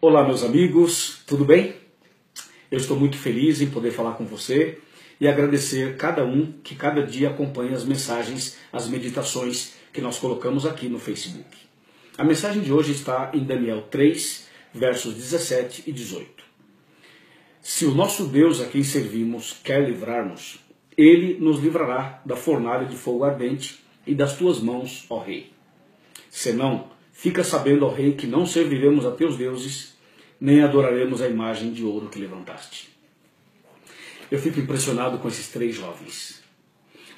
Olá, meus amigos, tudo bem? Eu estou muito feliz em poder falar com você e agradecer cada um que cada dia acompanha as mensagens, as meditações que nós colocamos aqui no Facebook. A mensagem de hoje está em Daniel 3, versos 17 e 18. Se o nosso Deus a quem servimos quer livrar-nos, ele nos livrará da fornalha de fogo ardente e das tuas mãos, ó Rei. Senão, Fica sabendo, ó rei, que não serviremos a teus deuses, nem adoraremos a imagem de ouro que levantaste. Eu fico impressionado com esses três jovens.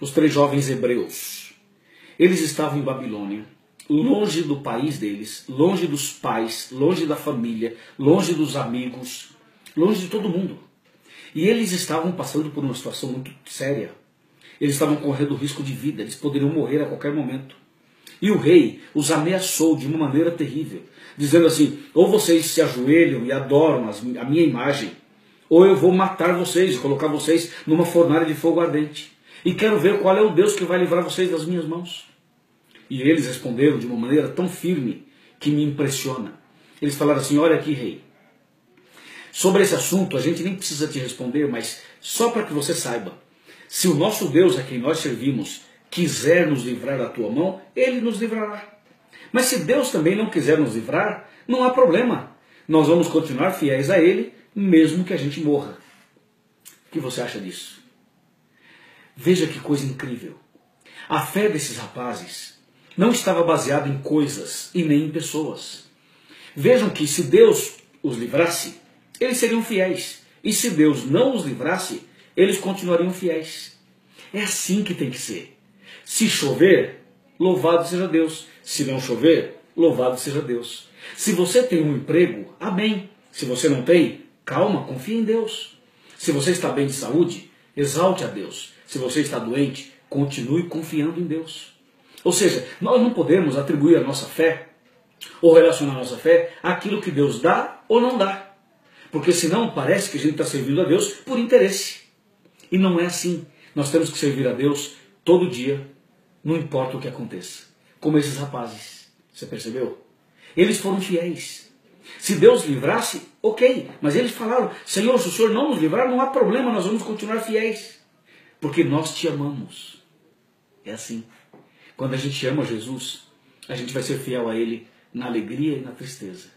Os três jovens hebreus. Eles estavam em Babilônia, longe do país deles, longe dos pais, longe da família, longe dos amigos, longe de todo mundo. E eles estavam passando por uma situação muito séria. Eles estavam correndo risco de vida, eles poderiam morrer a qualquer momento. E o rei os ameaçou de uma maneira terrível, dizendo assim: ou vocês se ajoelham e adoram a minha imagem, ou eu vou matar vocês e colocar vocês numa fornalha de fogo ardente. E quero ver qual é o Deus que vai livrar vocês das minhas mãos. E eles responderam de uma maneira tão firme que me impressiona. Eles falaram assim: Olha aqui, rei. Sobre esse assunto a gente nem precisa te responder, mas só para que você saiba: se o nosso Deus a quem nós servimos quiser nos livrar da tua mão, ele nos livrará. Mas se Deus também não quiser nos livrar, não há problema. Nós vamos continuar fiéis a Ele, mesmo que a gente morra. O que você acha disso? Veja que coisa incrível. A fé desses rapazes não estava baseada em coisas e nem em pessoas. Vejam que se Deus os livrasse, eles seriam fiéis. E se Deus não os livrasse, eles continuariam fiéis. É assim que tem que ser. Se chover, louvado seja Deus. Se não chover, louvado seja Deus. Se você tem um emprego, amém. Se você não tem, calma, confie em Deus. Se você está bem de saúde, exalte a Deus. Se você está doente, continue confiando em Deus. Ou seja, nós não podemos atribuir a nossa fé ou relacionar a nossa fé àquilo que Deus dá ou não dá. Porque senão parece que a gente está servindo a Deus por interesse. E não é assim. Nós temos que servir a Deus todo dia, não importa o que aconteça. Como esses rapazes. Você percebeu? Eles foram fiéis. Se Deus livrasse, ok. Mas eles falaram: Senhor, se o Senhor não nos livrar, não há problema, nós vamos continuar fiéis. Porque nós te amamos. É assim. Quando a gente ama Jesus, a gente vai ser fiel a Ele na alegria e na tristeza,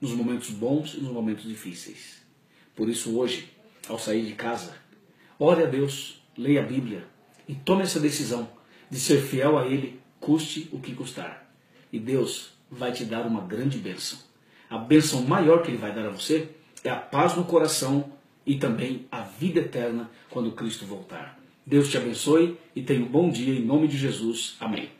nos momentos bons e nos momentos difíceis. Por isso, hoje, ao sair de casa, ore a Deus, leia a Bíblia e tome essa decisão de ser fiel a Ele, custe o que custar. E Deus vai te dar uma grande bênção. A bênção maior que Ele vai dar a você é a paz no coração e também a vida eterna quando Cristo voltar. Deus te abençoe e tenha um bom dia em nome de Jesus. Amém.